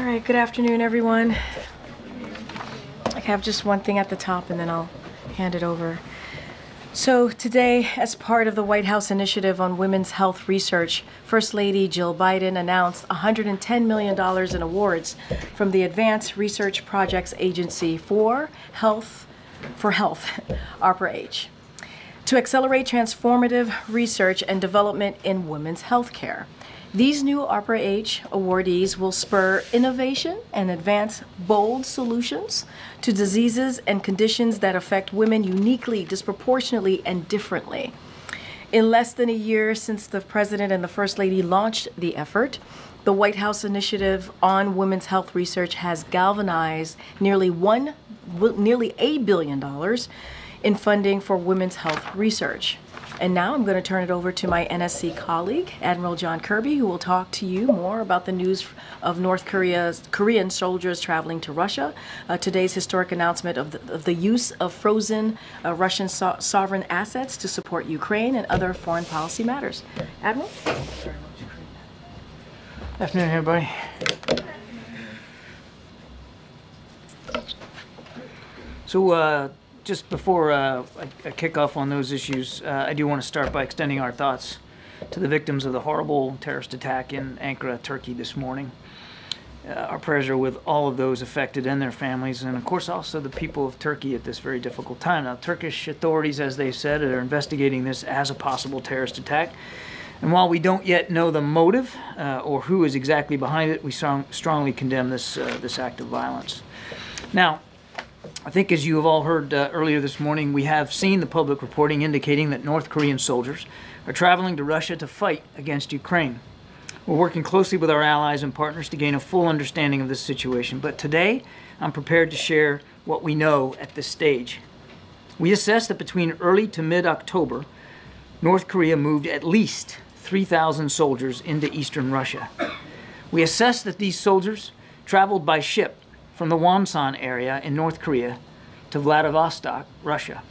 All right, good afternoon, everyone. I have just one thing at the top and then I'll hand it over. So, today, as part of the White House initiative on women's health research, First Lady Jill Biden announced $110 million in awards from the Advanced Research Projects Agency for Health for Health, ARPA H, to accelerate transformative research and development in women's health care. These new ARPA H awardees will spur innovation and advance bold solutions to diseases and conditions that affect women uniquely, disproportionately, and differently. In less than a year since the President and the First Lady launched the effort, the White House initiative on women's health research has galvanized nearly one, nearly a billion dollars in funding for women's health research. And now I'm going to turn it over to my NSC colleague, Admiral John Kirby, who will talk to you more about the news of North Korea's Korean soldiers traveling to Russia, uh, today's historic announcement of the, of the use of frozen uh, Russian so- sovereign assets to support Ukraine, and other foreign policy matters. Admiral? Afternoon, everybody. So, uh, just before uh, I, I kick off on those issues, uh, I do want to start by extending our thoughts to the victims of the horrible terrorist attack in Ankara, Turkey this morning. Uh, our prayers are with all of those affected and their families, and of course also the people of Turkey at this very difficult time. Now, Turkish authorities, as they said, are investigating this as a possible terrorist attack. And while we don't yet know the motive uh, or who is exactly behind it, we strong, strongly condemn this, uh, this act of violence. Now, I think, as you have all heard uh, earlier this morning, we have seen the public reporting indicating that North Korean soldiers are traveling to Russia to fight against Ukraine. We're working closely with our allies and partners to gain a full understanding of this situation, but today I'm prepared to share what we know at this stage. We assess that between early to mid October, North Korea moved at least 3,000 soldiers into eastern Russia. We assess that these soldiers traveled by ship from the Wonsan area in North Korea to Vladivostok, Russia.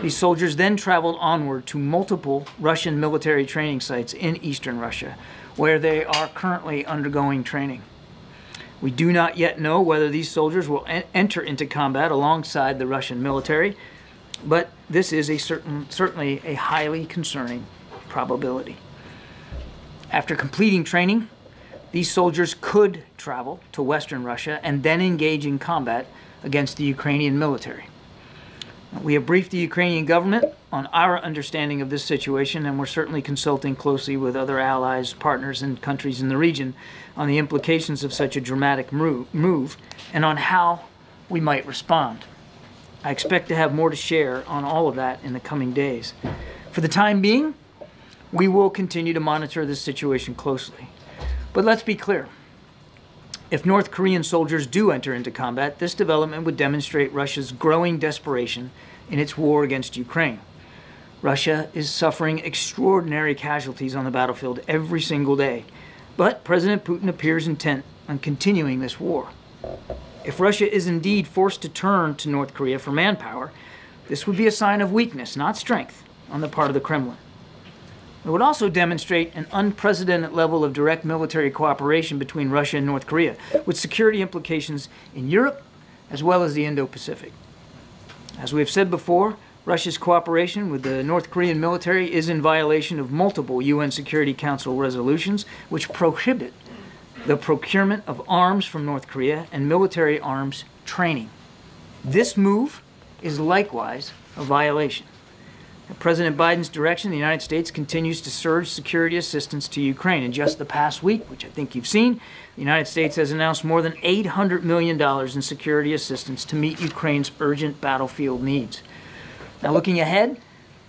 These soldiers then traveled onward to multiple Russian military training sites in eastern Russia, where they are currently undergoing training. We do not yet know whether these soldiers will en- enter into combat alongside the Russian military, but this is a certain, certainly a highly concerning probability. After completing training, these soldiers could travel to Western Russia and then engage in combat against the Ukrainian military. We have briefed the Ukrainian government on our understanding of this situation, and we're certainly consulting closely with other allies, partners, and countries in the region on the implications of such a dramatic move and on how we might respond. I expect to have more to share on all of that in the coming days. For the time being, we will continue to monitor this situation closely. But let's be clear. If North Korean soldiers do enter into combat, this development would demonstrate Russia's growing desperation in its war against Ukraine. Russia is suffering extraordinary casualties on the battlefield every single day, but President Putin appears intent on continuing this war. If Russia is indeed forced to turn to North Korea for manpower, this would be a sign of weakness, not strength, on the part of the Kremlin. It would also demonstrate an unprecedented level of direct military cooperation between Russia and North Korea, with security implications in Europe as well as the Indo Pacific. As we have said before, Russia's cooperation with the North Korean military is in violation of multiple UN Security Council resolutions which prohibit the procurement of arms from North Korea and military arms training. This move is likewise a violation. President Biden's direction, the United States continues to surge security assistance to Ukraine. In just the past week, which I think you've seen, the United States has announced more than $800 million in security assistance to meet Ukraine's urgent battlefield needs. Now, looking ahead,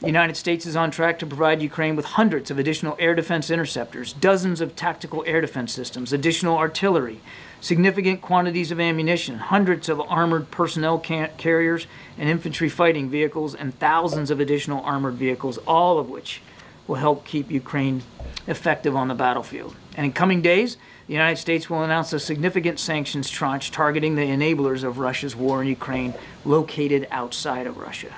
the United States is on track to provide Ukraine with hundreds of additional air defense interceptors, dozens of tactical air defense systems, additional artillery, significant quantities of ammunition, hundreds of armored personnel carriers and infantry fighting vehicles, and thousands of additional armored vehicles, all of which will help keep Ukraine effective on the battlefield. And in coming days, the United States will announce a significant sanctions tranche targeting the enablers of Russia's war in Ukraine located outside of Russia.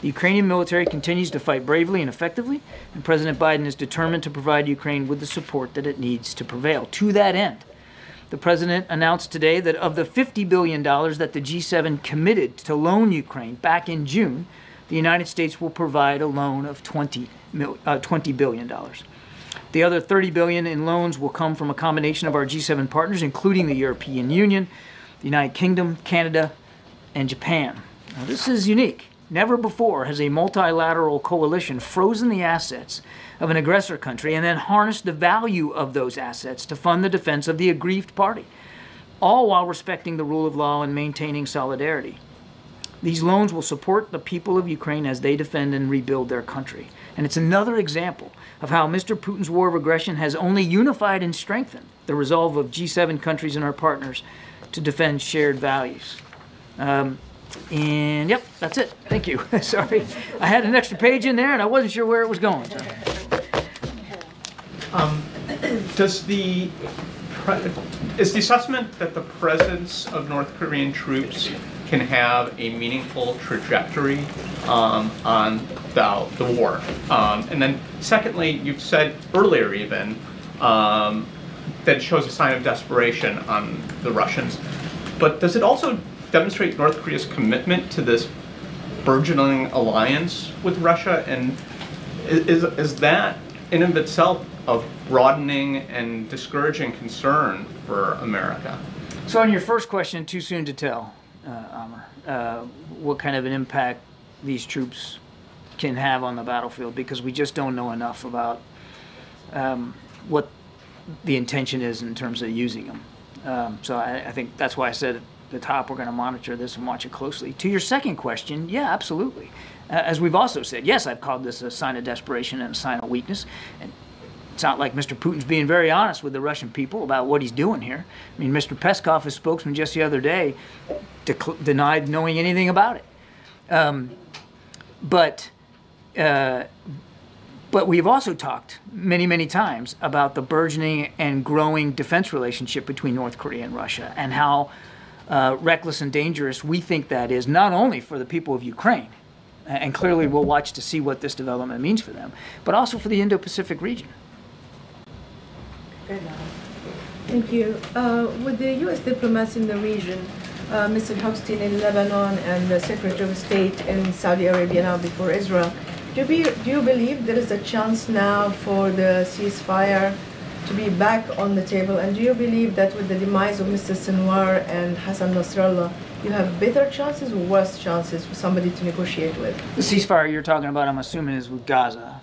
The Ukrainian military continues to fight bravely and effectively, and President Biden is determined to provide Ukraine with the support that it needs to prevail. To that end, The president announced today that of the $50 billion that the G7 committed to loan Ukraine back in June, the United States will provide a loan of 20, mil, uh, $20 billion. The other 30 billion in loans will come from a combination of our G7 partners, including the European Union, the United Kingdom, Canada, and Japan. Now, this is unique. Never before has a multilateral coalition frozen the assets of an aggressor country and then harnessed the value of those assets to fund the defense of the aggrieved party, all while respecting the rule of law and maintaining solidarity. These loans will support the people of Ukraine as they defend and rebuild their country. And it's another example of how Mr. Putin's war of aggression has only unified and strengthened the resolve of G7 countries and our partners to defend shared values. Um, and yep, that's it. Thank you. Sorry. I had an extra page in there and I wasn't sure where it was going. So. Um, does the is the assessment that the presence of North Korean troops can have a meaningful trajectory um, on the, the war? Um, and then, secondly, you've said earlier even um, that it shows a sign of desperation on the Russians. But does it also demonstrate North Korea's commitment to this burgeoning alliance with Russia? And is, is that in and of itself of broadening and discouraging concern for America? So, on your first question, too soon to tell, uh, Aamer, uh, what kind of an impact these troops can have on the battlefield because we just don't know enough about um, what the intention is in terms of using them. Um, so, I, I think that's why I said the top we're going to monitor this and watch it closely. To your second question, yeah, absolutely. Uh, as we've also said, yes, I've called this a sign of desperation and a sign of weakness. And it's not like Mr. Putin's being very honest with the Russian people about what he's doing here. I mean, Mr. Peskov, his spokesman just the other day, dec- denied knowing anything about it. Um, but uh, but we've also talked many, many times about the burgeoning and growing defense relationship between North Korea and Russia and how uh, reckless and dangerous we think that is, not only for the people of Ukraine, and clearly we'll watch to see what this development means for them, but also for the Indo Pacific region. Thank you. Uh, With the U.S. diplomats in the region, uh, Mr. Hochstein in Lebanon and the Secretary of State in Saudi Arabia now before Israel, do you, be, do you believe there is a chance now for the ceasefire to be back on the table? And do you believe that with the demise of Mr. Sinwar and Hassan Nasrallah, you have better chances or worse chances for somebody to negotiate with? The ceasefire you're talking about, I'm assuming, is with Gaza.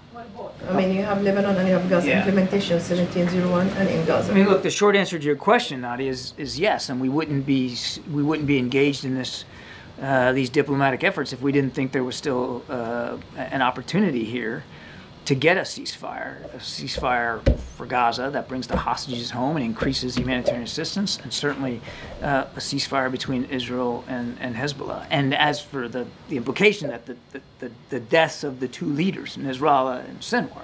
I mean, you have Lebanon and you have Gaza Yeah. implementation 1701 and in Gaza. I mean, look, the short answer to your question, Nadia, is, is yes, and we wouldn't be we wouldn't be engaged in this uh, these diplomatic efforts if we didn't think there was still uh, an opportunity here to get a ceasefire, a ceasefire for Gaza that brings the hostages home and increases humanitarian assistance, and certainly uh, a ceasefire between Israel and, and Hezbollah. And as for the, the implication that the, the, the, deaths of the two leaders, Nasrallah and Sinwar,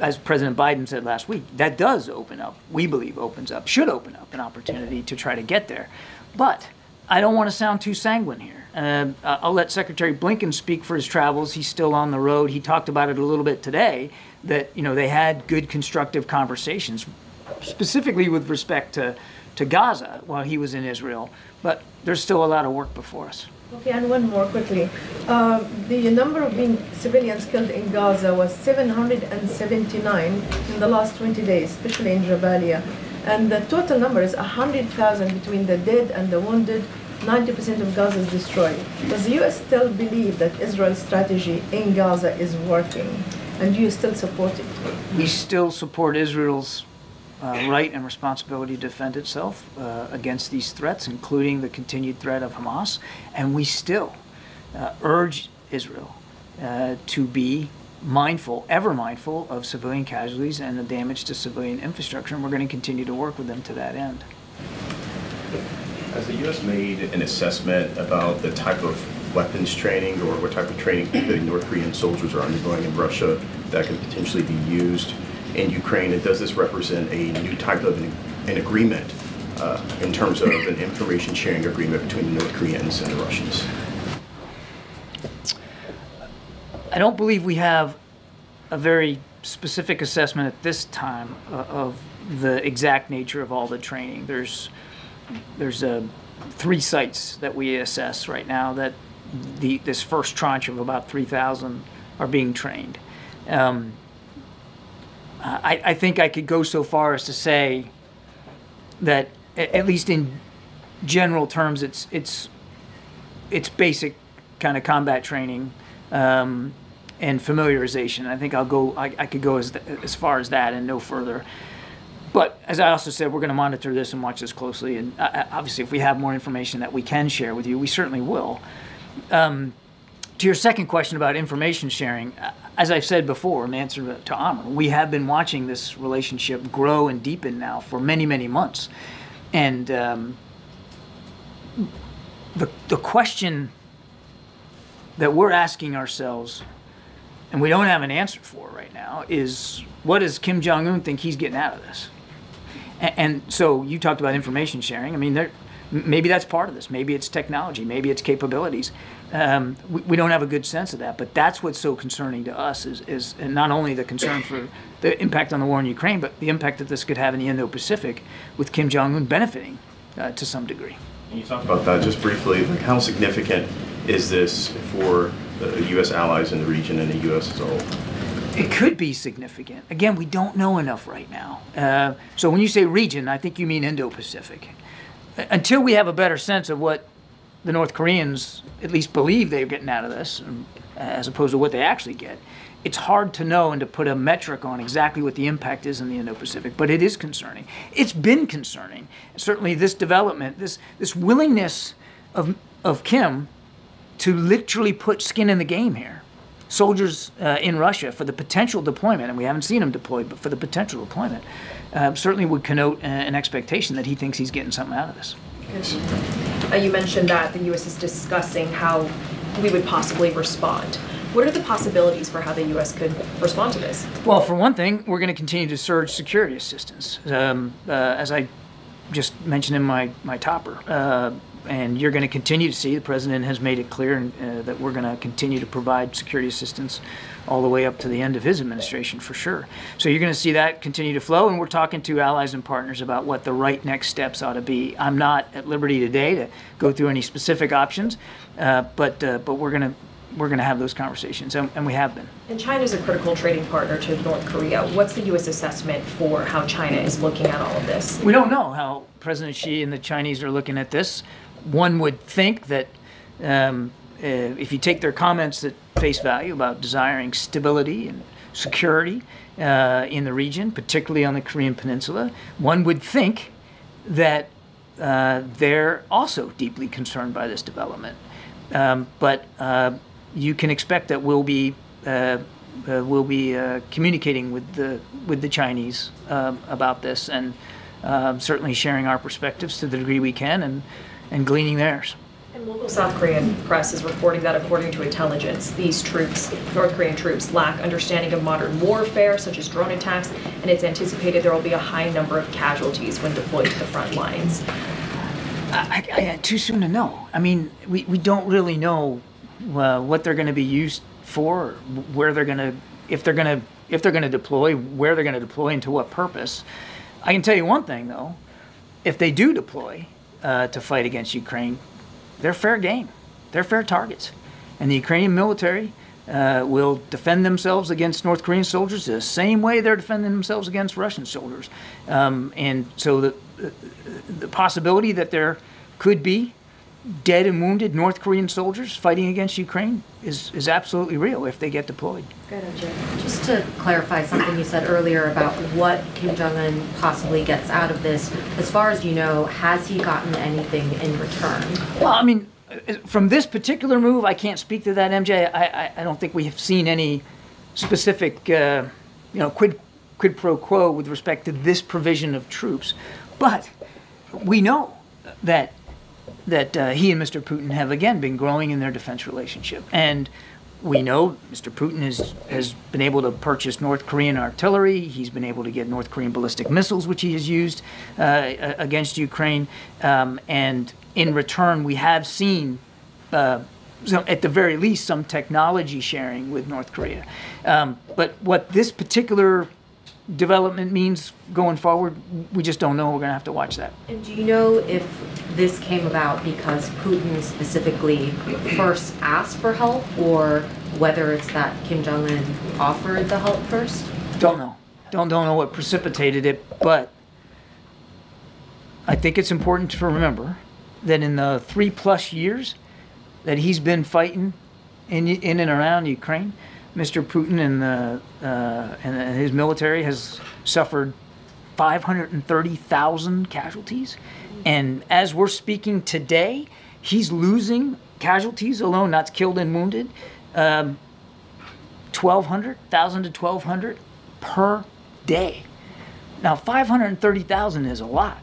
as President Biden said last week, that does open up, we believe opens up, should open up an opportunity to try to get there. But I don't want to sound too sanguine here. Uh, I'll let Secretary Blinken speak for his travels. He's still on the road. He talked about it a little bit today that you know they had good constructive conversations, specifically with respect to to Gaza while he was in Israel. But there's still a lot of work before us. Okay, and one more quickly. Uh, the number of civilians killed in Gaza was 779 in the last 20 days, especially in Jabalia. And the total number is 100,000 between the dead and the wounded. 90% of Gaza is destroyed. Does the U.S. still believe that Israel's strategy in Gaza is working? And do you still support it? We still support Israel's uh, right and responsibility to defend itself uh, against these threats, including the continued threat of Hamas. And we still uh, urge Israel uh, to be mindful, ever mindful, of civilian casualties and the damage to civilian infrastructure. And we're going to continue to work with them to that end. Has the U.S. made an assessment about the type of weapons training or what type of training the North Korean soldiers are undergoing in Russia that could potentially be used in Ukraine? And does this represent a new type of an, an agreement uh, in terms of an information sharing agreement between the North Koreans and the Russians? I don't believe we have a very specific assessment at this time uh, of the exact nature of all the training. There's there's uh, three sites that we assess right now that the this first tranche of about 3,000 are being trained. Um, I, I think I could go so far as to say that, at least in general terms, it's it's it's basic kind of combat training um, and familiarization. I think I'll go. I, I could go as as far as that and no further. But as I also said, we're going to monitor this and watch this closely. And uh, uh, obviously, if we have more information that we can share with you, we certainly will. Um, to your second question about information sharing, uh, as I've said before in answer to Aamer, we have been watching this relationship grow and deepen now for many, many months. And um, the, the question that we're asking ourselves, and we don't have an answer for right now, is what does Kim Jong Un think he's getting out of this? And, so you talked about information sharing. I mean, there, maybe that's part of this. Maybe it's technology. Maybe it's capabilities. Um, we, we don't have a good sense of that. But that's what's so concerning to us is, is not only the concern for the impact on the war in Ukraine, but the impact that this could have in the Indo-Pacific with Kim Jong Un benefiting uh, to some degree. Can you talk about that just briefly? Like, how significant is this for the U.S. allies in the region and the U.S. as a whole? It could be significant. Again, we don't know enough right now. Uh, so when you say region, I think you mean Indo-Pacific. Uh, Until we have a better sense of what the North Koreans at least believe they're getting out of this, um, as opposed to what they actually get, it's hard to know and to put a metric on exactly what the impact is in the Indo-Pacific. But it is concerning. It's been concerning. Certainly, this development, this this willingness of of Kim to literally put skin in the game here. Soldiers uh, in Russia for the potential deployment, and we haven't seen him deployed, but for the potential deployment, uh, certainly would connote an expectation that he thinks he's getting something out of this. Uh, You mentioned that the U.S. is discussing how we would possibly respond. What are the possibilities for how the U.S. could respond to this? Well, for one thing, we're going to continue to surge security assistance. Um, uh, as I just mentioned in my, my topper, uh, and you're going to continue to see, the president has made it clear uh, that we're going to continue to provide security assistance all the way up to the end of his administration for sure. So you're going to see that continue to flow, and we're talking to allies and partners about what the right next steps ought to be. I'm not at liberty today to go through any specific options, uh, but uh, but we're going to we're going to have those conversations, and, and we have been. And China is a critical trading partner to North Korea. What's the U.S. assessment for how China is looking at all of this? We don't know how President Xi and the Chinese are looking at this. One would think that um, uh, if you take their comments at face value about desiring stability and security uh, in the region, particularly on the Korean Peninsula, one would think that uh, they're also deeply concerned by this development. Um, but uh, you can expect that we'll be uh, uh, we'll be communicating with the with the Chinese um, about this, and um, certainly sharing our perspectives to the degree we can, and and gleaning theirs. And local South Korean press is reporting that according to intelligence, these troops, North Korean troops, lack understanding of modern warfare, such as drone attacks, and it's anticipated there will be a high number of casualties when deployed to the front lines. I, I, I- too soon to know. I mean, we, we don't really know uh, what they're going to be used for, where they're going to, if they're going to, if they're going to deploy, where they're going to deploy, and to what purpose. I can tell you one thing though: if they do deploy uh, to fight against Ukraine, they're fair game. They're fair targets, and the Ukrainian military. Uh, will defend themselves against North Korean soldiers the same way they're defending themselves against Russian soldiers. Um, and so the, the possibility that there could be dead and wounded North Korean soldiers fighting against Ukraine is, is absolutely real if they get deployed. Just to clarify something you said earlier about what Kim Jong-un possibly gets out of this, as far as you know, has he gotten anything in return? Well, I mean, from this particular move, I can't speak to that, MJ. I, I, I don't think we have seen any specific, uh, you know, quid, quid pro quo with respect to this provision of troops. But we know that that uh, he and Mr. Putin have again been growing in their defense relationship, and we know Mr. Putin has has been able to purchase North Korean artillery. He's been able to get North Korean ballistic missiles, which he has used uh, against Ukraine. Um, and in return, we have seen uh, some, at the very least, some technology sharing with North Korea. Um, but what this particular development means going forward, we just don't know. We're going to have to watch that. And do you know if this came about because Putin specifically first asked for help, or whether it's that Kim Jong Un offered the help first? Don't know. Don't don't know what precipitated it, but I think it's important to remember that in the three plus years that he's been fighting in in and around Ukraine, Mr. Putin and the uh, and his military has suffered 530,000 casualties, and as we're speaking today, he's losing casualties alone, not killed and wounded. Um, 1,200, 1,000 to 1,200 per day. Now, 530,000 is a lot.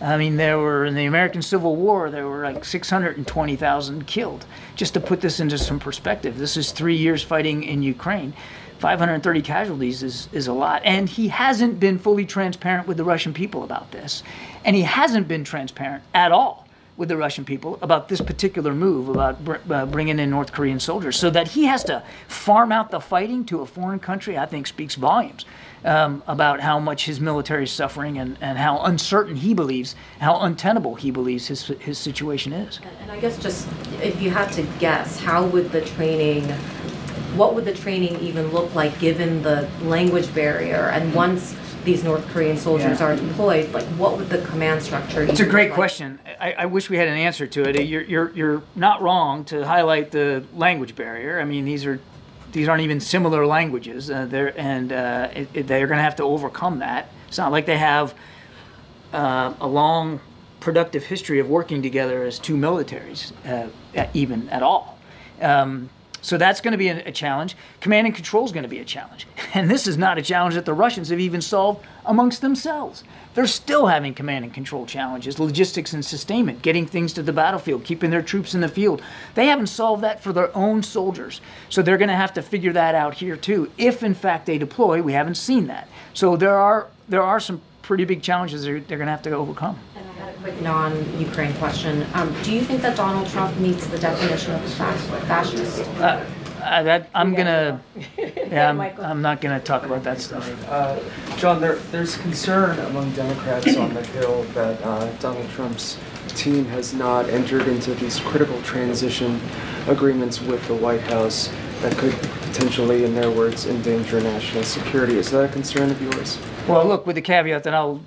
I mean, there were in the American Civil War, there were like 620,000 killed. Just to put this into some perspective, this is three years fighting in Ukraine. 530 casualties is, is a lot. And he hasn't been fully transparent with the Russian people about this. And he hasn't been transparent at all with the Russian people about this particular move about br- uh, bringing in North Korean soldiers. So that he has to farm out the fighting to a foreign country, I think speaks volumes um, about how much his military is suffering and, and how uncertain he believes, how untenable he believes his, his situation is. And I guess just if you had to guess, how would the training, what would the training even look like given the language barrier? And once these North Korean soldiers Yeah. are deployed, like what would the command structure? It's a great question. I, I wish we had an answer to it. You're, you're, you're not wrong to highlight the language barrier. I mean, these are these aren't even similar languages. Uh, they're, and uh, it, it- they're going to have to overcome that. It's not like they have uh, a long, productive history of working together as two militaries, uh, even at all. Um, so that's going to be a, challenge. Command and control is going to be a challenge. And this is not a challenge that the Russians have even solved amongst themselves. They're still having command and control challenges, logistics and sustainment, getting things to the battlefield, keeping their troops in the field. They haven't solved that for their own soldiers. So they're going to have to figure that out here too. If in fact they deploy, we haven't seen that. So there are there are some pretty big challenges they're, they're going to have to overcome. And I had a quick non-Ukraine question. Um, do you think that Donald Trump meets the definition of a fascist? Uh, uh, that I'm gonna, yeah, I'm, I'm not gonna talk about that stuff. Uh, John, there, there's concern among Democrats on the Hill that uh, Donald Trump's team has not entered into these critical transition agreements with the White House that could potentially, in their words, endanger national security. Is that a concern of yours? Well, look, with the caveat that I'll,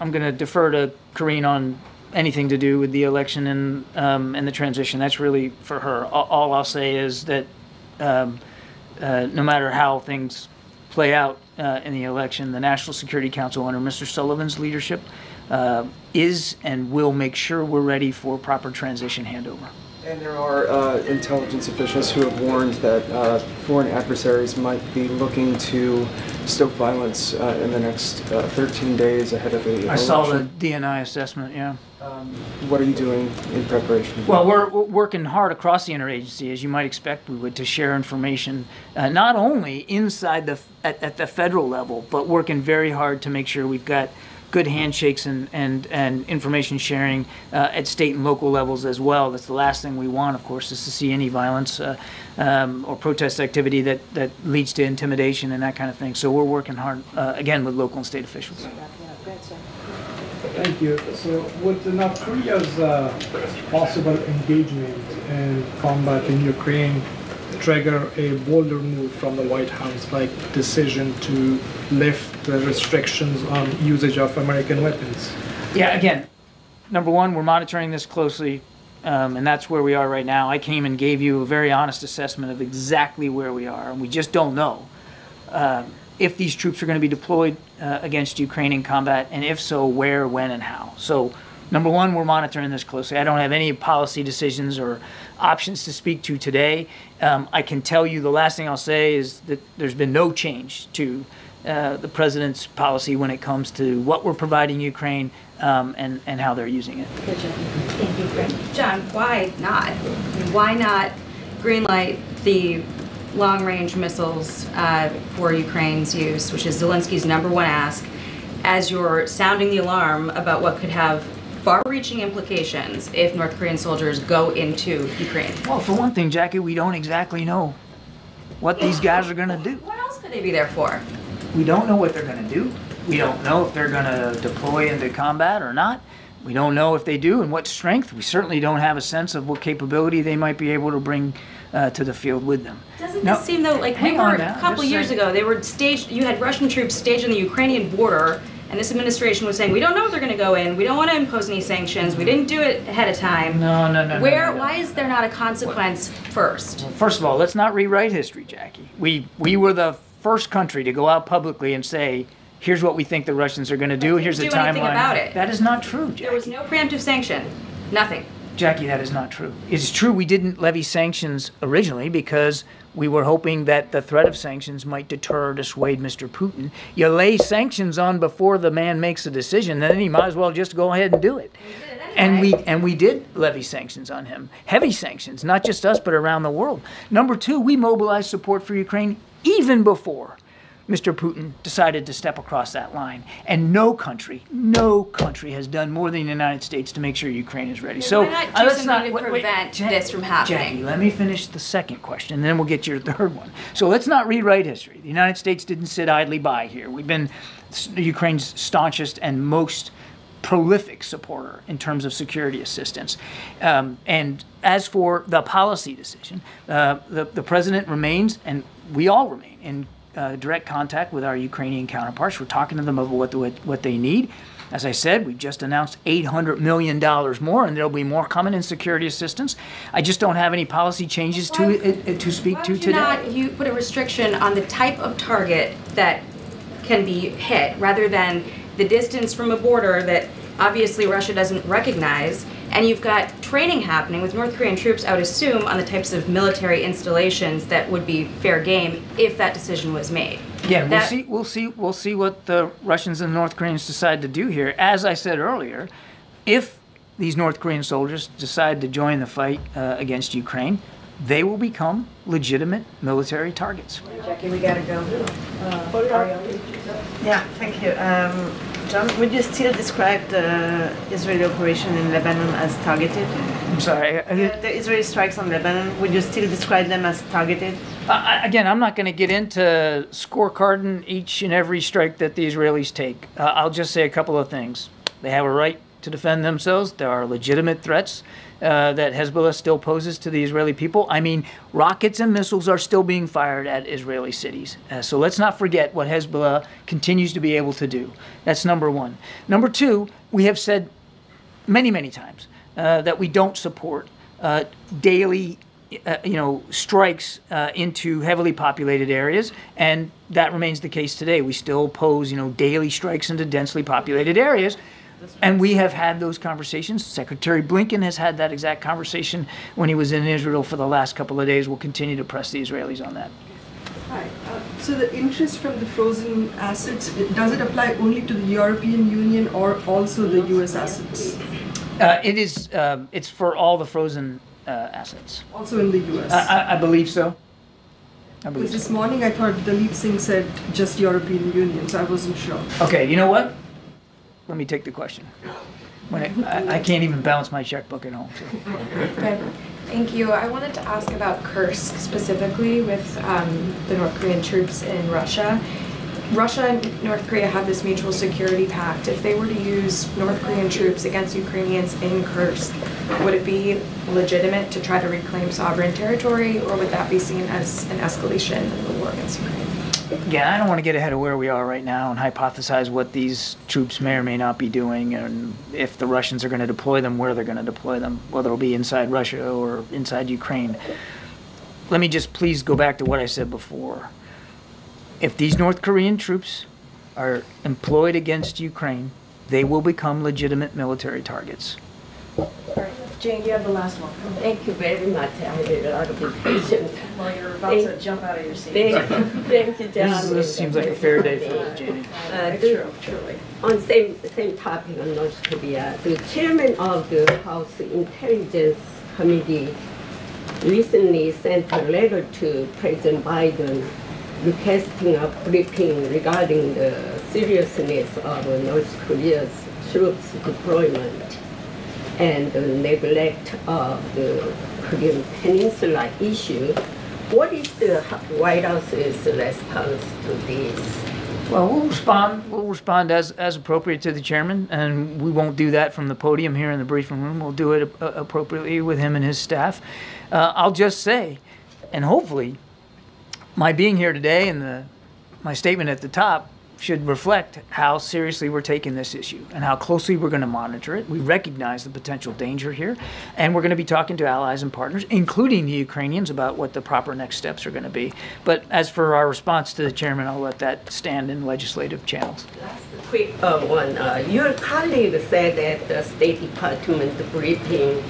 I'm gonna defer to Karine on anything to do with the election and um, and the transition. That's really for her. All, all I'll say is that um, uh, no matter how things play out uh, in the election, the National Security Council under Mr. Sullivan's leadership uh, is and will make sure we're ready for proper transition handover. And there are uh, intelligence officials who have warned that uh, foreign adversaries might be looking to stoke violence uh, in the next uh, 13 days ahead of the election. I saw the DNI assessment. Yeah. Um, what are you doing in preparation? Well, we're, we're working hard across the interagency, as you might expect we would, to share information, uh, not only inside the at, at the federal level, but working very hard to make sure we've got good handshakes and and, and information sharing uh, at state and local levels as well. That's the last thing we want, of course, is to see any violence uh, um, or protest activity that that leads to intimidation and that kind of thing. So we're working hard uh, again with local and state officials. Thank you. So with North Korea's uh, possible engagement in combat in Ukraine trigger a bolder move from the White House, like decision to lift the restrictions on usage of American weapons? Yeah, again, number one, we're monitoring this closely, um, and that's where we are right now. I came and gave you a very honest assessment of exactly where we are, and we just don't know um, if these troops are going to be deployed uh, against Ukraine in combat, and if so, where, when, and how. So, number one, we're monitoring this closely. I don't have any policy decisions or options to speak to today. Um, I can tell you the last thing I'll say is that there's been no change to uh, the president's policy when it comes to what we're providing Ukraine um, and, and how they're using it. John, why not? Why not greenlight the long-range missiles uh, for Ukraine's use, which is Zelensky's number one ask, as you're sounding the alarm about what could have far-reaching implications if North Korean soldiers go into Ukraine. Well, for one thing, Jackie, we don't exactly know what these guys are going to do. What else could they be there for? We don't know what they're going to do. We don't know if they're going to deploy into combat or not. We don't know if they do and what strength. We certainly don't have a sense of what capability they might be able to bring uh, to the field with them. Doesn't No, this seem though, like we were a couple years saying. ago, they were staged, you had Russian troops staged on the Ukrainian border, and this administration was saying, we don't know if they're gonna go in, we don't wanna impose any sanctions, we didn't do it ahead of time. No, no, no, Where, no, no. why is there not a consequence first? First of all, let's not rewrite history, Jackie. We we were the first country to go out publicly and say, "Here's what we think the Russians are going to do. Here's the do timeline." anything about it. That is not true, Jackie. There was no preemptive sanction, nothing. Jackie, that is not true. It's true we didn't levy sanctions originally because we were hoping that the threat of sanctions might deter or dissuade Mr. Putin. You lay sanctions on before the man makes a decision, then he might as well just go ahead and do it. And we and we did levy sanctions on him, heavy sanctions, not just us but around the world. Number two, we mobilized support for Ukraine even before Mr. Putin decided to step across that line. And no country, no country has done more than the United States to make sure Ukraine is ready. so why not uh, let's not to wait- wait, prevent Jack- this from happening? Jackie, let me finish the second question, and then we'll get your third one. So let's not rewrite history. The United States didn't sit idly by here. We've been Ukraine's staunchest and most prolific supporter in terms of security assistance. Um, and as for the policy decision, uh, the, the president remains, and we all remain, in uh, direct contact with our Ukrainian counterparts. We're talking to them about what, the, what they need. As I said, we've just announced $800 million more, and there'll be more coming in security assistance. I just don't have any policy changes to, Why- uh, to speak to you not, today. you put a restriction on the type of target that can be hit, rather than the distance from a border that obviously Russia doesn't recognize, and you've got training happening with North Korean troops, I would assume, on the types of military installations that would be fair game if that decision was made. Yeah, we'll see. We'll see. We'll see what the Russians and the North Koreans decide to do here. As I said earlier, if these North Korean soldiers decide to join the fight uh, against Ukraine, they will become legitimate military targets. Jackie, we gotta go. Yeah, thank you. Um, John, would you still describe the Israeli operation in Lebanon as targeted? I'm sorry. I- The Israeli strikes on Lebanon, would you still describe them as targeted? I- again, I'm not going to get into scorecarding each and every strike that the Israelis take. Uh, I'll just say a couple of things. They have a right to defend themselves. There are legitimate threats uh, that Hezbollah still poses to the Israeli people. I mean, rockets and missiles are still being fired at Israeli cities. Uh, so let's not forget what Hezbollah continues to be able to do. That's number one. Number two, we have said many, many times uh, that we don't support uh, daily, uh, you know, strikes uh, into heavily populated areas, and that remains the case today. We still pose, you know, daily strikes into densely populated areas. And we have had those conversations. Secretary Blinken has had that exact conversation when he was in Israel for the last couple of days. We'll continue to press the Israelis on that. Hi. Uh, So the interest from the frozen assets, does it apply only to the European Union or also the US assets? Uh, it is. um it's for all the frozen uh, assets. Also in the US? I, I, I believe so. I believe Because so. this morning I thought Daleep Singh said just European Union, so I wasn't sure. Okay, you know what? Let me take the question. When I, I, I can't even balance my checkbook at home. So. Okay, thank you. I wanted to ask about Kursk specifically with um, the North Korean troops in Russia. Russia and North Korea have this mutual security pact. If they were to use North Korean troops against Ukrainians in Kursk, would it be legitimate to try to reclaim sovereign territory, or would that be seen as an escalation in the war against Ukraine? Again, I don't want to get ahead of where we are right now and hypothesize what these troops may or may not be doing, and if the Russians are going to deploy them, where they're going to deploy them, whether it'll be inside Russia or inside Ukraine. Let me just please go back to what I said before. If these North Korean troops are employed against Ukraine, they will become legitimate military targets. Jane, you have the last one. Thank you very much. I had a lot of be patient. Well, you're about Thank- to jump out of your seat. Thank you, thank you, John. This, this seems like a fair day for uh, Janie. Uh, uh, the- On same, same topic on North Korea, the chairman of the House Intelligence Committee recently sent a letter to President Biden requesting a briefing regarding the seriousness of North Korea's troops deployment. And the neglect of the Korean Peninsula issue. What is the White House's response to this? Well, we'll respond. We'll respond as as appropriate to the chairman, and we won't do that from the podium here in the briefing room. We'll do it uh, appropriately with him and his staff. Uh, I'll just say, and hopefully, my being here today and the my statement at the top should reflect how seriously we're taking this issue and how closely we're going to monitor it. We recognize the potential danger here, and we're going to be talking to allies and partners, including the Ukrainians, about what the proper next steps are going to be. But as for our response to the chairman, I'll let that stand in legislative channels. Quick uh, one. Uh, your colleague said at the State Department briefing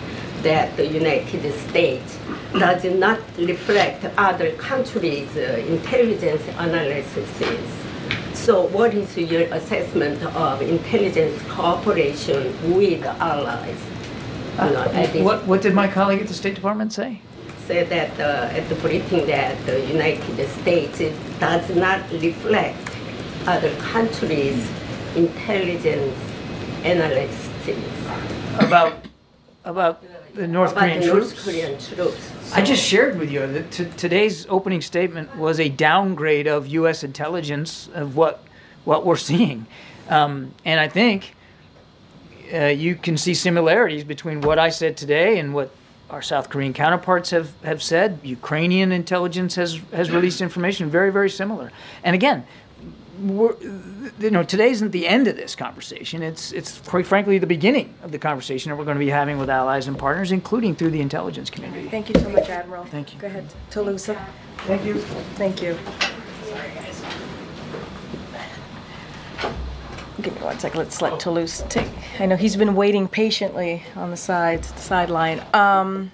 that the United States does not reflect other countries' uh, intelligence analyses. So what is your assessment of intelligence cooperation with allies? You know, at this- What, what did my colleague at the State Department say? Said that uh, at the briefing that the United States does not reflect other countries' intelligence analyses. About, about the North About Korean the North troops? Korean troops. I just shared with you that today's opening statement was a downgrade of U.S. intelligence of what what we're seeing, um, and I think uh, you can see similarities between what I said today and what our South Korean counterparts have, have said. Ukrainian intelligence has has released information very very similar, and again. We're, you know, today isn't the end of this conversation. It's, it's quite frankly the beginning of the conversation that we're going to be having with allies and partners, including through the intelligence community. Thank you so much, Admiral. Thank you. Go ahead, Toulouse. Thank you. Thank you. Give me one second. Let's let Toulouse take. I know he's been waiting patiently on the side sideline. Um,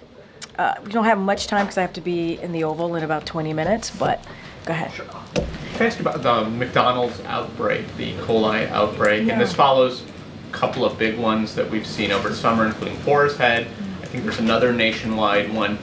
uh, we don't have much time because I have to be in the Oval in about 20 minutes. But go ahead. Can I ask you about the McDonald's outbreak, the E. coli outbreak? And this follows a couple of big ones that we've seen over the summer, including Boar's Head. I think there's another nationwide one.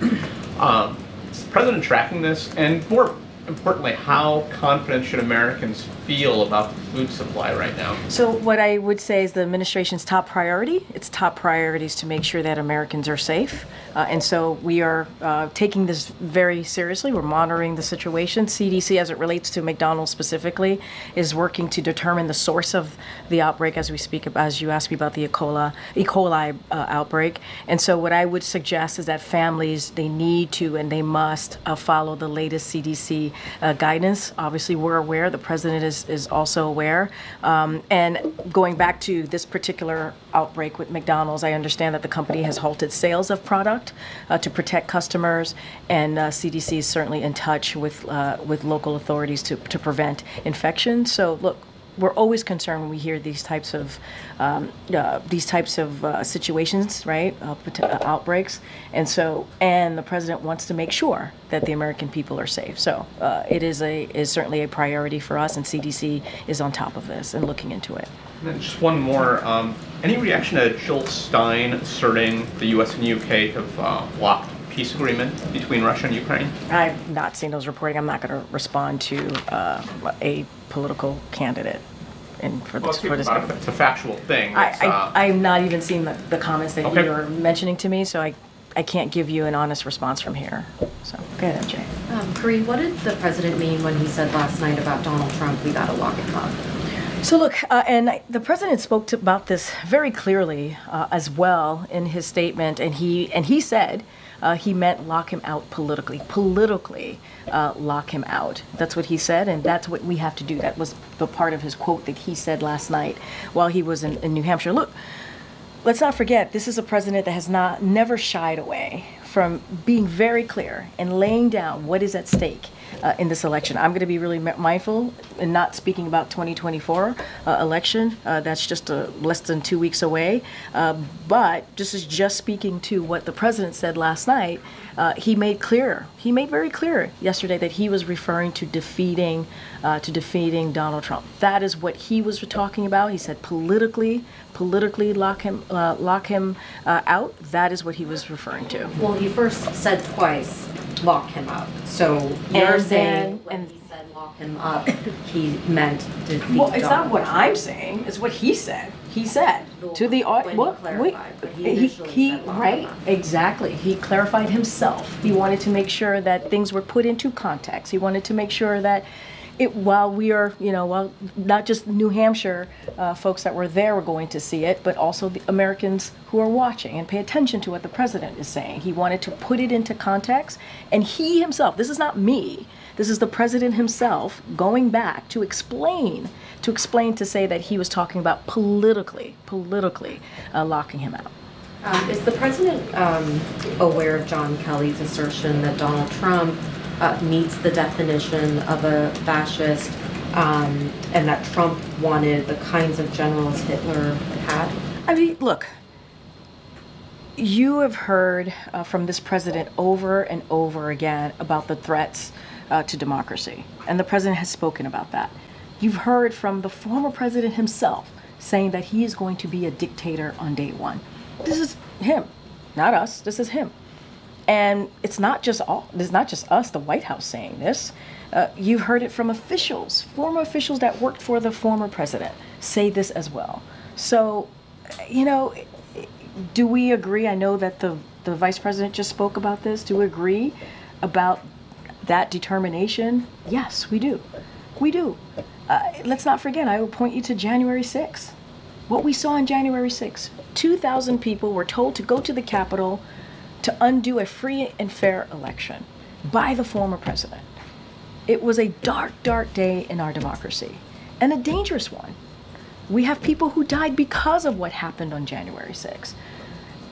Um, is the president tracking this? And more importantly, how confident should Americans feel about the food supply right now? So what I would say is the administration's top priority. Its top priority is to make sure that Americans are safe, uh, and so we are uh, taking this very seriously. We're monitoring the situation. CDC, as it relates to McDonald's specifically, is working to determine the source of the outbreak. As we speak, as you asked me about the E. coli, E. coli uh, outbreak, and so what I would suggest is that families they need to and they must uh, follow the latest CDC uh, guidance. Obviously, we're aware. The president is is also aware. Um, and going back to this particular outbreak with McDonald's, I understand that the company has halted sales of product uh, to protect customers, and uh, CDC is certainly in touch with uh, with local authorities to to prevent infection. So look. We're always concerned when we hear these types of um, uh, these types of uh, situations, right? Uh, uh, outbreaks, and so and the president wants to make sure that the American people are safe. So uh, it is a is certainly a priority for us, and CDC is on top of this and looking into it. Just one more. Um, any reaction to Jill Stein asserting the U.S. and U.K. have uh, blocked peace agreement between Russia and Ukraine? I've not seen those reporting. I'm not going to respond to uh, a political candidate in for Well, this for this. it's it's a factual thing. I, It's, uh, I, I'm not even seeing the, the comments that Okay. you're mentioning to me, so I, I can't give you an honest response from here. So, go ahead, MJ. Um, Karine, what did the president mean when he said last night about Donald Trump, we gotta lock him up? So look, uh, and I- the president spoke to, about this very clearly uh, as well in his statement, and he and he said uh, he meant lock him out politically, politically uh, lock him out. That's what he said, and that's what we have to do. That was the part of his quote that he said last night while he was in, in New Hampshire. Look, let's not forget this is a president that has not never shied away from being very clear and laying down what is at stake uh, in this election. I'm going to be really mindful in not speaking about 2024 uh, election. Uh, that's just uh less than two weeks away. Uh, but this is just speaking to what the president said last night. Uh, he made clear, he made very clear yesterday that he was referring to defeating, uh, to defeating Donald Trump. That is what he was talking about. He said politically, politically lock him, uh, lock him uh, out. That is what he was referring to. Well, he first said twice, lock him up. So you're And saying then- when he said lock him up, he meant defeat Well, it's not what Trump. I'm saying. It's what he said. He said to the au- When he what- wait, clarified, but he he, he said blah, blah, right exactly. He clarified himself. He wanted to make sure that things were put into context. He wanted to make sure that it while we are you know while not just new hampshire uh, folks that were there were going to see it but also the americans who are watching and pay attention to what the president is saying. He wanted to put it into context and he himself this is not me this is the president himself going back to explain to explain to say that he was talking about politically politically uh, locking him out Um, is the president um, aware of John Kelly's assertion that Donald Trump uh, meets the definition of a fascist um, and that Trump wanted the kinds of generals Hitler had? I mean, look, you have heard uh, from this president over and over again about the threats uh, to democracy, and the president has spoken about that. You've heard from the former president himself saying that he is going to be a dictator on day one. This is him, not us. This is him. And it's not just all. It's not just us, the White House, saying this. Uh, you've heard it from officials, former officials that worked for the former president, say this as well. So, you know, do we agree? I know that the the vice president just spoke about this. Do we agree about that determination? Yes, we do. We do. Uh, let's not forget. I will point you to January 6th. What we saw on January 6th. 2,000 people were told to go to the Capitol to undo a free and fair election by the former president. It was a dark, dark day in our democracy and a dangerous one. We have people who died because of what happened on January 6th.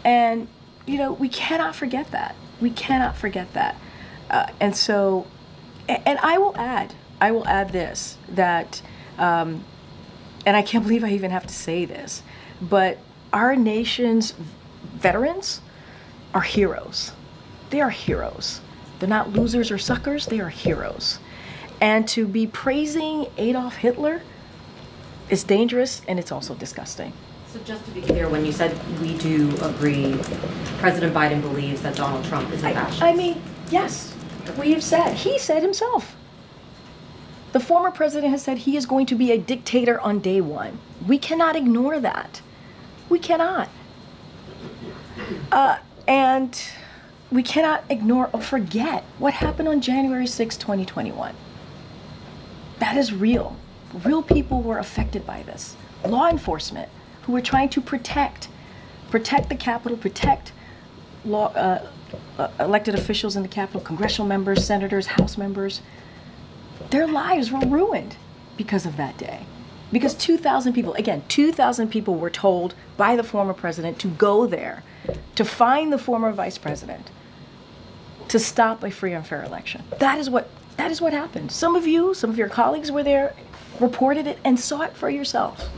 And, you know, we cannot forget that. We cannot forget that. Uh, and so, and I will add, I will add this that, um, and I can't believe I even have to say this, but our nation's veterans are heroes. They are heroes. They're not losers or suckers, they are heroes. And to be praising Adolf Hitler is dangerous and it's also disgusting. So just to be clear, when you said we do agree, President Biden believes that Donald Trump is a fascist. I mean, yes, we have said, he said himself. The former president has said he is going to be a dictator on day one. We cannot ignore that. We cannot. Uh, and we cannot ignore or forget what happened on January 6, 2021. That is real. Real people were affected by this. Law enforcement who were trying to protect, protect the Capitol, protect law, uh, uh, elected officials in the Capitol, congressional members, senators, House members. Their lives were ruined because of that day. Because 2,000 people, again, 2,000 people were told by the former president to go there, to find the former vice president, to stop a free and fair election. That is what that is what happened. Some of you, some of your colleagues were there, reported it, and saw it for yourself.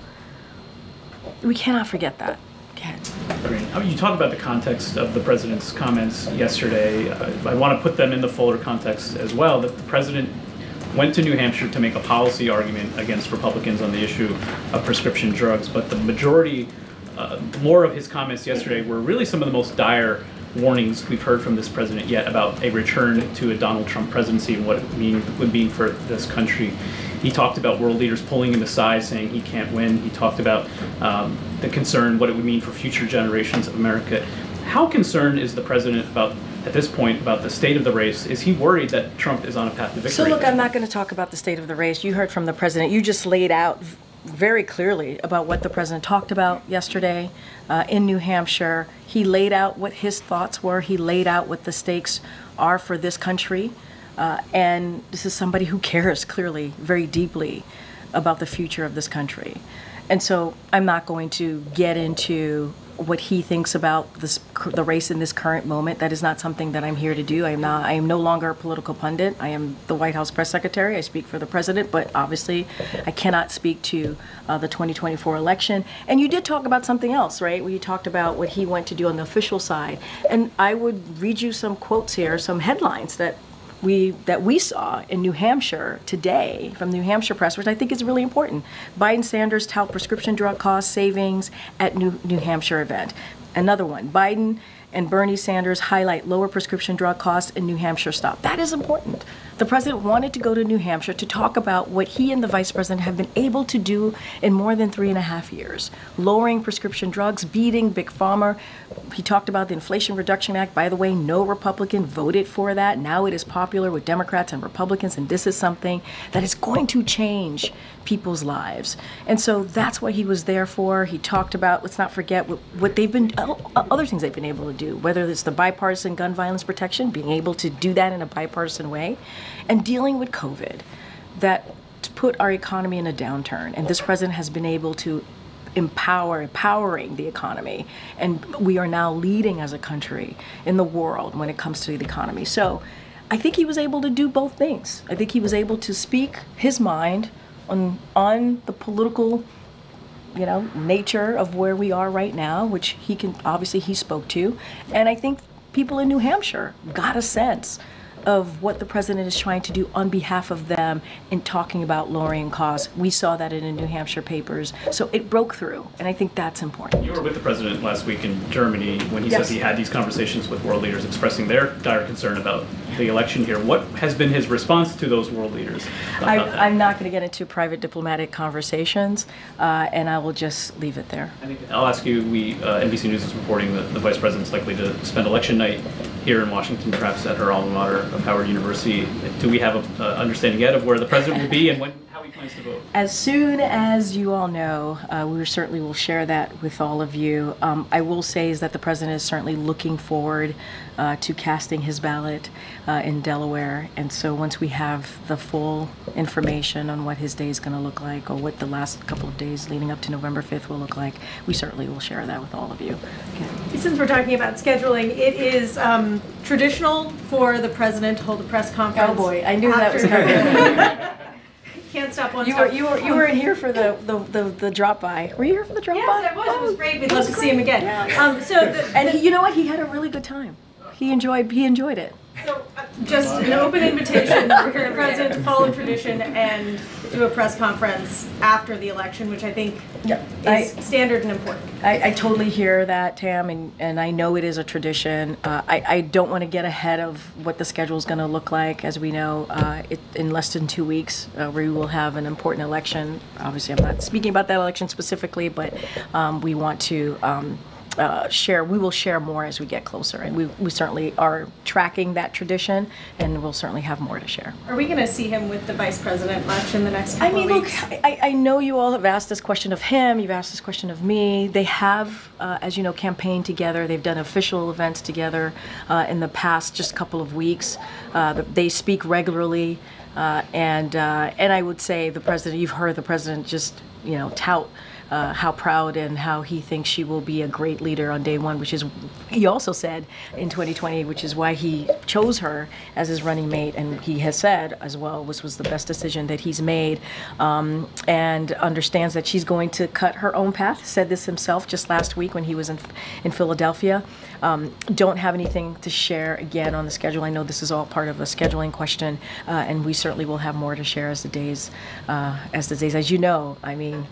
We cannot forget that. Go ahead. Great. I mean, You talked about the context of the president's comments yesterday. Uh, I want to put them in the fuller context as well, that the president went to New Hampshire to make a policy argument against Republicans on the issue of prescription drugs, but the majority, uh, more of his comments yesterday were really some of the most dire warnings we've heard from this president yet about a return to a Donald Trump presidency and what it mean, would mean for this country. He talked about world leaders pulling him aside, saying he can't win. He talked about um, the concern, what it would mean for future generations of America. How concerned is the president about, at this point, about the state of the race? Is he worried that Trump is on a path to victory? So, look, I'm not going to talk about the state of the race. You heard from the president. You just laid out very clearly about what the president talked about yesterday uh, in New Hampshire. He laid out what his thoughts were, he laid out what the stakes are for this country. Uh, and this is somebody who cares clearly, very deeply about the future of this country. And so I'm not going to get into what he thinks about this, the race in this current moment. That is not something that I'm here to do. I am not. I am no longer a political pundit. I am the White House press secretary. I speak for the president, but obviously, I cannot speak to uh, the 2024 election. And you did talk about something else, right? Where you talked about what he went to do on the official side. And I would read you some quotes here, some headlines that we that we saw in New Hampshire today from the New Hampshire Press, which I think is really important. Biden Sanders tout prescription drug cost savings at New New Hampshire event. Another one, Biden and Bernie Sanders highlight lower prescription drug costs in New Hampshire stop. That is important. The president wanted to go to New Hampshire to talk about what he and the vice president have been able to do in more than three and a half years lowering prescription drugs, beating Big Pharma. He talked about the Inflation Reduction Act. By the way, no Republican voted for that. Now it is popular with Democrats and Republicans, and this is something that is going to change people's lives. And so that's what he was there for. He talked about, let's not forget what, what they've been, uh, other things they've been able to do, whether it's the bipartisan gun violence protection, being able to do that in a bipartisan way, and dealing with COVID that put our economy in a downturn. And this president has been able to empower, empowering the economy. And we are now leading as a country in the world when it comes to the economy. So I think he was able to do both things. I think he was able to speak his mind on, on the political you know nature of where we are right now which he can obviously he spoke to. And i think people in new hampshire got a sense of what the president is trying to do on behalf of them in talking about lowering costs. We saw that in the New Hampshire papers. So it broke through, and I think that's important. You were with the president last week in Germany when he Yes. says he had these conversations with world leaders expressing their dire concern about the election here. What has been his response to those world leaders I, I'm not going to get into private diplomatic conversations, uh, and I will just leave it there. I think I'll ask you. We uh, NBC News is reporting that the vice president's likely to spend election night here in Washington, perhaps at her alma mater of Howard University. Do we have a uh, understanding yet of where the president will be and when how he plans to vote? As soon as you all know, uh, we certainly will share that with all of you. Um, I will say is that the president is certainly looking forward uh, to casting his ballot uh, in Delaware, and so once we have the full information on what his day is going to look like, or what the last couple of days leading up to November 5th will look like, we certainly will share that with all of you. Since we're talking about scheduling, it is um, traditional for the president to hold a press conference. Oh, boy, I knew that was after- Can't stop, won't You stop. were you were you weren't here for the the, the, the drop by. Were you here for the drop by? Yes, I was. It was great. We'd love to see him again. Yeah. Um, so, the, and he, you know what? He had a really good time. He enjoyed he enjoyed it. Just an open invitation for the president to follow tradition and do a press conference after the election, which I think I- is standard and important. I, I totally hear that, Tam, and, and I know it is a tradition. Uh, I, I don't want to get ahead of what the schedule is going to look like. As we know, uh, it, in less than two weeks, uh, we will have an important election. Obviously, I'm not speaking about that election specifically, but um, we want to um, uh, share. We will share more as we get closer, and we, we certainly are tracking that tradition, and we'll certainly have more to share. Are we going to see him with the vice president much in the next I mean, of look. I, I know you all have asked this question of him. You've asked this question of me. They have, uh, as you know, campaigned together. They've done official events together uh, in the past just couple of weeks. Uh, they speak regularly, uh, and uh, and I would say the president. You've heard the president just you know tout. Uh, how proud and how he thinks she will be a great leader on day one, which is he also said in 2020, which is why he chose her as his running mate, and he has said as well, this was the best decision that he's made, um, and understands that she's going to cut her own path. Said this himself just last week when he was in in Philadelphia. Um, don't have anything to share again on the schedule. I know this is all part of a scheduling question, uh, and we certainly will have more to share as the days, uh, as the days, as you know. I mean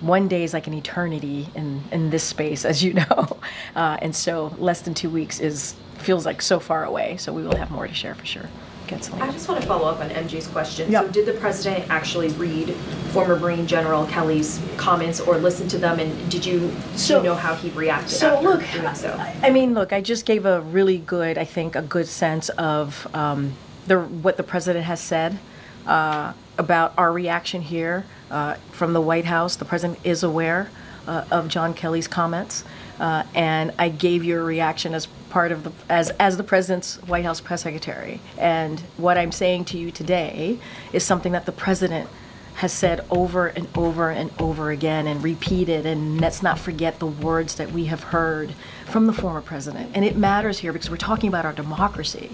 one day is like an eternity in, in this space, as you know. Uh, and so less than two weeks is feels like so far away. So we will have more to share for sure. I just want to follow up on MJ's question. Yeah. So did the president actually read former Marine General Kelly's comments or listen to them? And did you, So- you know how he reacted So after look, so? I mean, look, I just gave a really good, I think, a good sense of um, the what the president has said uh, about our reaction here uh, from the White House. The president is aware uh, of John Kelly's comments, uh, and I gave your reaction as part of the as as the president's White House press secretary. And what I'm saying to you today is something that the president has said over and over and over again and repeated and let's not forget the words that we have heard from the former president and it matters here because we're talking about our democracy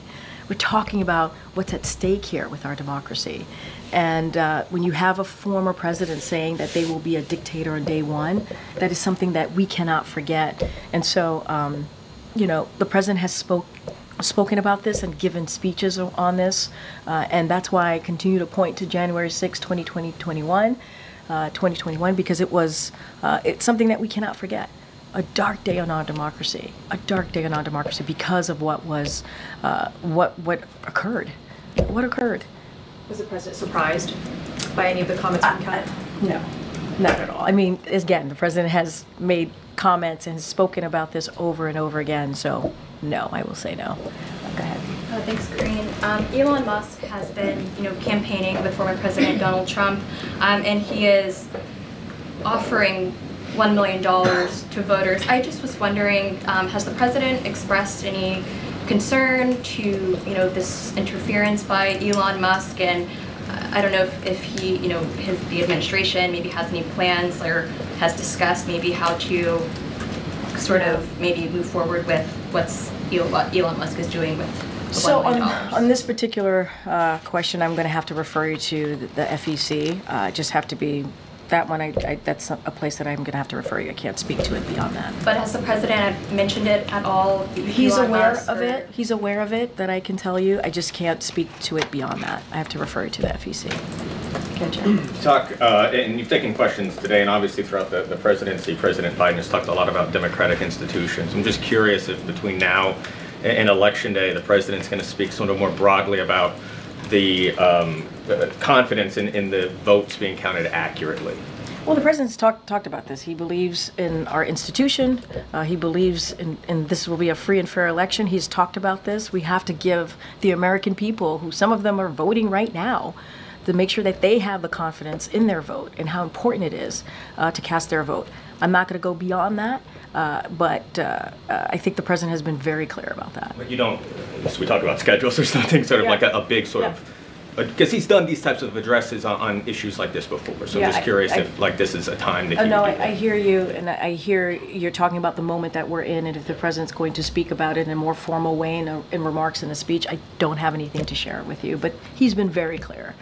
we're talking about what's at stake here with our democracy and uh, when you have a former president saying that they will be a dictator on day one that is something that we cannot forget and so um, you know the president has spoke spoken about this and given speeches on this, uh, and that's why I continue to point to January 6, 2020, 21, uh, 2021, because it was uh, it's something that we cannot forget. A dark day on our democracy, a dark day on our democracy because of what was, uh, what what occurred, what occurred. Was the president surprised by any of the comments from Kelly? No, not at all. I mean, again, the president has made comments and spoken about this over and over again. So, no, I will say no. Go ahead. Uh, thanks, Karine. Um, Elon Musk has been, you know, campaigning with former President Donald Trump, um, and he is offering one million dollars to voters. I just was wondering, um, has the president expressed any concern to, you know, this interference by Elon Musk? And uh, I don't know if, if he, you know, his the administration maybe has any plans or has discussed maybe how to sort of maybe move forward with what's what Elon Musk is doing with So on, on this particular uh, question, I'm going to have to refer you to the, the FEC. Uh, just have to be that one. I, I, that's a place that I'm going to have to refer you. I can't speak to it beyond that. But has the president mentioned it at all? He's Elon aware Musk, of or- it. He's aware of it. That I can tell you. I just can't speak to it beyond that. I have to refer you to the FEC. Okay, Jim. Talk, uh, and you've taken questions today, and obviously throughout the, the presidency, President Biden has talked a lot about democratic institutions. I'm just curious if between now and, and election day, the president's going to speak sort of more broadly about the um, confidence in, in the votes being counted accurately. Well, the president's talked talked about this. He believes in our institution. Uh, he believes in, in this will be a free and fair election. He's talked about this. We have to give the American people, who some of them are voting right now, to make sure that they have the confidence in their vote and how important it is uh, to cast their vote. I'm not going to go beyond that, uh, but uh, uh, I think the president has been very clear about that. But you don't, so we talk about schedules, there's nothing sort of Yeah. like a, a big sort Yeah. of, because he's done these types of addresses on, on issues like this before. So Yeah, I'm just curious I- if like this is a time that Oh, no, I, I hear you, and I I hear you're talking about the moment that we're in, and if the president's going to speak about it in a more formal way in, a, in remarks in a speech, I don't have anything to share with you. But he's been very clear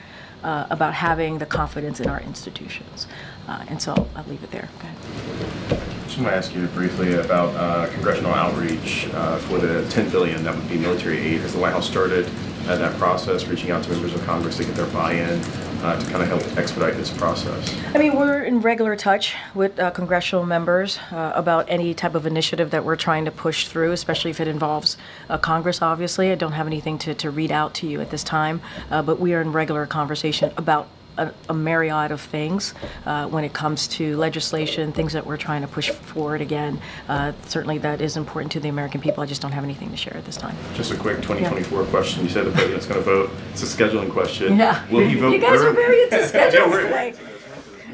uh, about having the confidence in our institutions, uh, and so I'll leave it there. Okay. Just want to ask you briefly about uh, congressional outreach uh, for the 10 billion that would be military aid. Has the White House started uh, that process, reaching out to members of Congress to get their buy-in uh, to kind of help expedite this process? I mean, we're in regular touch with uh, congressional members uh, about any type of initiative that we're trying to push through, especially if it involves uh, Congress, obviously. I don't have anything to, to read out to you at this time, uh, but we are in regular conversation about a, a myriad of things uh, when it comes to legislation, things that we're trying to push forward again. Uh, certainly, that is important to the American people. I just don't have anything to share at this time. Just a quick 2024 question. You said the president's going to vote. It's a scheduling question. Yeah. Will he vote You guys are early? very into Yeah, schedules we're- today.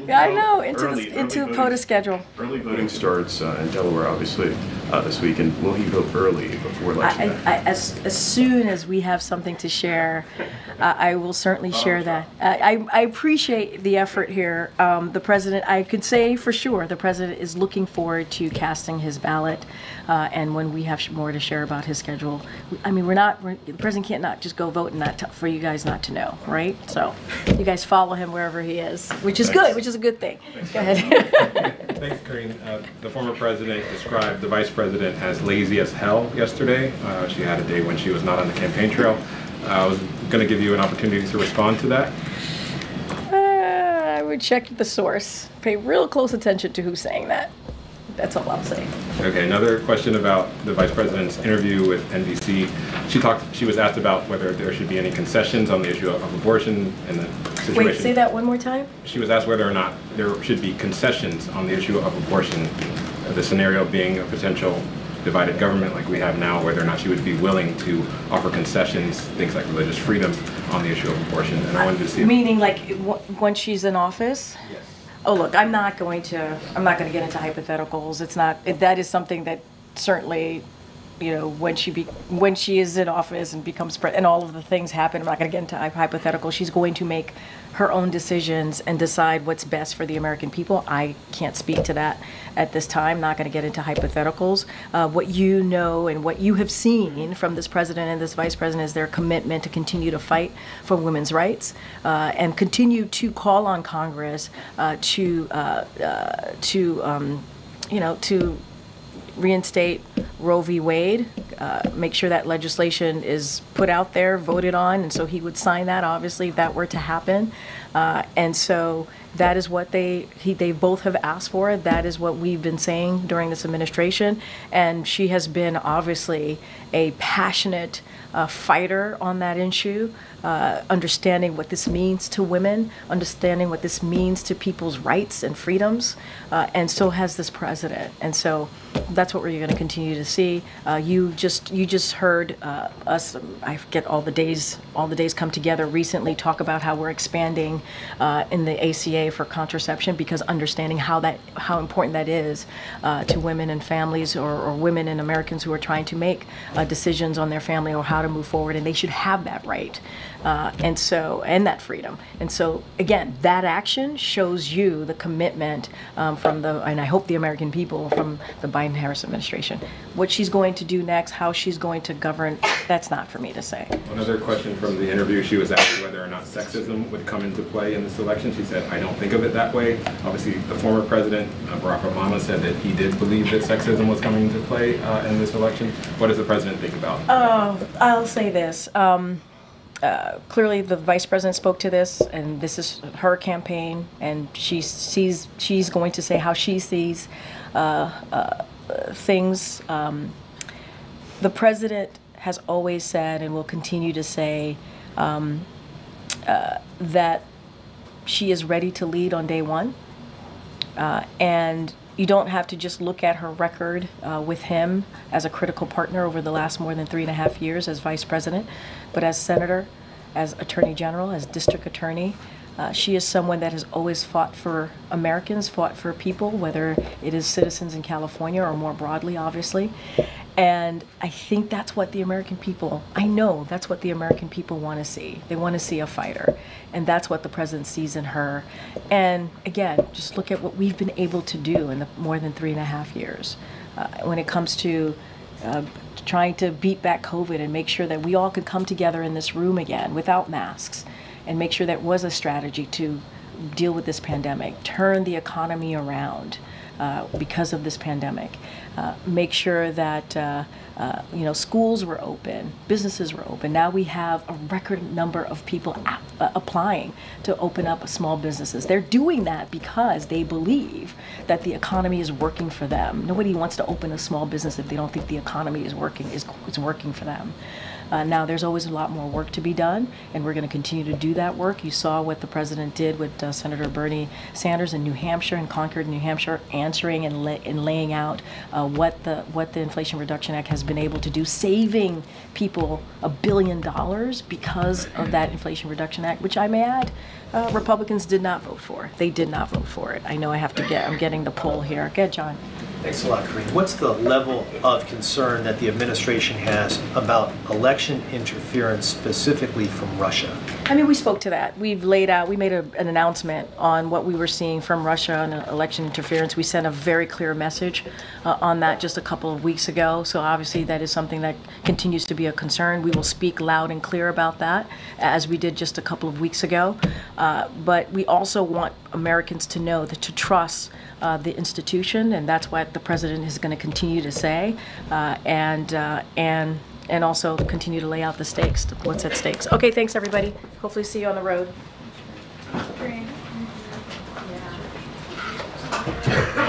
Yeah, I know, into, Early- the, into early POTUS voting. schedule. Early voting starts uh, in Delaware, obviously, uh, this week. And will he vote early before election I, day? I, I, as, as soon as we have something to share, uh, I will certainly share that. I, I I appreciate the effort here. Um, the president, I could say for sure, the president is looking forward to casting his ballot. Uh, and when we have more to share about his schedule, I mean, we're not, we're, the president can't not just go vote and not, t- for you guys not to know, right? So you guys follow him wherever he is, which is Thanks. good, which is a good thing. Go ahead. Thanks, Karine. Uh, The former president described the vice president as lazy as hell yesterday. Uh, She had a day when she was not on the campaign trail. Uh, I was going to give you an opportunity to respond to that. Uh, I would check the source, pay real close attention to who's saying that. That's all I'll say. Okay, another question about the vice president's interview with NBC. She talked, she was asked about whether there should be any concessions on the issue of abortion and the situation. Wait, say that one more time? She was asked whether or not there should be concessions on the issue of abortion, the scenario being a potential divided government like we have now, whether or not she would be willing to offer concessions, things like religious freedom on the issue of abortion. And I wanted to see Meaning like once she's in office? Yes. Oh, look, I'm not going to, I'm not going to get into hypotheticals. It's not, it- that is something that certainly, you know, when she be, when she is in office and becomes, pre- and all of the things happen, I'm not going to get into hy- hypotheticals. She's going to make her own decisions and decide what's best for the American people. I can't speak to that at this time, not going to get into hypotheticals. Uh, What you know and what you have seen from this president and this vice president is their commitment to continue to fight for women's rights uh, and continue to call on Congress uh, to, uh, uh, to, um, you know, to reinstate Roe v. Wade, uh, make sure that legislation is put out there, voted on, and so he would sign that, obviously, if that were to happen. Uh, And so that is what they, he, they both have asked for. That is what we've been saying during this administration. And she has been obviously a passionate uh, fighter on that issue, uh, understanding what this means to women, understanding what this means to people's rights and freedoms, uh, and so has this president. And so that's what we're going to continue to see. Uh, you just you just heard uh, us. I forget all the days. All the days come together recently. Talk about how we're expanding uh, in the ACA for contraception because understanding how that how important that is uh, to women and families or, or women and Americans who are trying to make decisions on their family or how to move forward, and they should have that right. Uh, and so, and that freedom. And so, again, that action shows you the commitment um, from the, and I hope the American people from the Biden Harris administration. What she's going to do next, how she's going to govern, that's not for me to say. Another question from the interview, she was asked whether or not sexism would come into play in this election. She said, I don't think of it that way. Obviously, the former president, uh, Barack Obama, said that he did believe that sexism was coming into play uh, in this election. What does the president think about? Uh, I'll say this. Um, uh, clearly, the vice president spoke to this, and this is her campaign, and she sees she's going to say how she sees uh, uh, things. Um, the president has always said, and will continue to say, um, uh, that she is ready to lead on day one, uh, and you don't have to just look at her record uh, with him as a critical partner over the last more than three and a half years as vice president, but as senator, as attorney general, as district attorney. Uh, she is someone that has always fought for Americans, fought for people, whether it is citizens in California or more broadly, obviously. And I think that's what the American people, I know that's what the American people want to see. They want to see a fighter. And that's what the president sees in her. And again, just look at what we've been able to do in the more than three and a half years uh, when it comes to uh, trying to beat back COVID and make sure that we all could come together in this room again without masks and make sure that was a strategy to deal with this pandemic, turn the economy around uh, because of this pandemic, uh, make sure that uh, uh, you know schools were open, businesses were open. Now we have a record number of people ap- applying to open up small businesses. They're doing that because they believe that the economy is working for them. Nobody wants to open a small business if they don't think the economy is working is, is working for them. Uh, now, there's always a lot more work to be done, and we're going to continue to do that work. You saw what the president did with uh, Senator Bernie Sanders in New Hampshire, and Concord, New Hampshire, answering and, la- and laying out uh, what the what the Inflation Reduction Act has been able to do, saving people a billion dollars because of that Inflation Reduction Act, which I may add, uh, Republicans did not vote for. They did not vote for it. I know I have to get. I'm getting the poll here. Get John. Thanks a lot, Karine. What's the level of concern that the administration has about election interference specifically from Russia? I mean, we spoke to that. We've laid out, we made a, an announcement on what we were seeing from Russia on election interference. We sent a very clear message uh, on that just a couple of weeks ago. So obviously, that is something that continues to be a concern. We will speak loud and clear about that, as we did just a couple of weeks ago. Uh, uh, but we also want Americans to know that to trust uh, the institution, and that's what the president is going to continue to say, uh, and uh, and and also continue to lay out the stakes, what's at stakes. Okay, thanks everybody. Hopefully, see you on the road.